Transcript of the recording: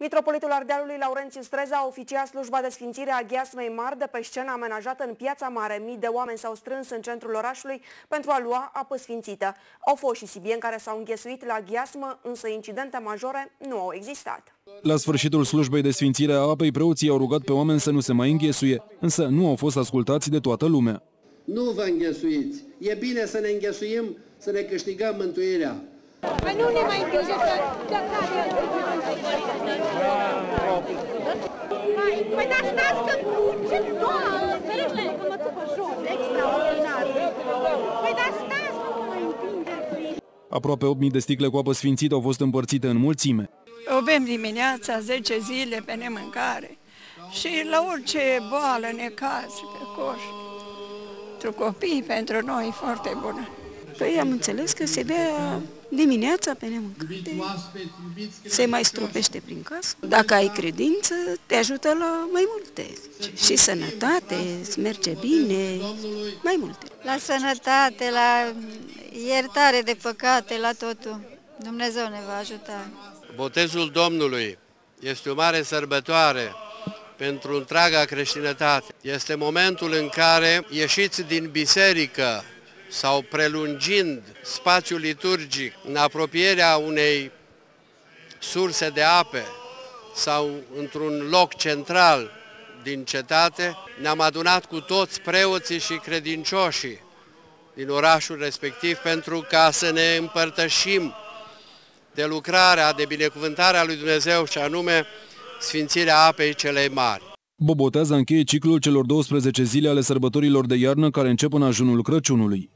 Mitropolitul Ardealului Laurențiu Streza a oficiat slujba de sfințire a gheasmei mari de pe scena amenajată în Piața Mare. Mii de oameni s-au strâns în centrul orașului pentru a lua apă sfințită. Au fost și sibieni care s-au înghesuit la gheasmă, însă incidente majore nu au existat. La sfârșitul slujbei de sfințire a apei, preoții au rugat pe oameni să nu se mai înghesuie, însă nu au fost ascultați de toată lumea. Nu vă înghesuiți! E bine să ne înghesuim, să ne câștigăm mântuirea. Păi nu ne mai înghesuim, Păi dar stați că ce doamne, ferește că mă țupă jos, extraordinar. Păi dar stați că mă mai împingeți. Aproape 8.000 de sticle cu apă sfințită au fost împărțite în mulțime. O bem dimineața, 10 zile pe nemâncare și la orice boală, necaz, pe coș. Pentru copii, pentru noi, foarte bună. Păi am înțeles că se bea dimineața pe nemâncare. Se mai stropește prin casă. Dacă ai credință, te ajută la mai multe. Și sănătate, îți merge bine, mai multe. La sănătate, la iertare de păcate, la totul. Dumnezeu ne va ajuta. Botezul Domnului este o mare sărbătoare pentru întreaga creștinătate. Este momentul în care ieșiți din biserică sau prelungind spațiul liturgic în apropierea unei surse de ape sau într-un loc central din cetate, ne-am adunat cu toți preoții și credincioșii din orașul respectiv pentru ca să ne împărtășim de lucrarea, de binecuvântarea lui Dumnezeu și anume Sfințirea apei celei mari. Bobotează încheie ciclul celor 12 zile ale sărbătorilor de iarnă care încep în ajunul Crăciunului.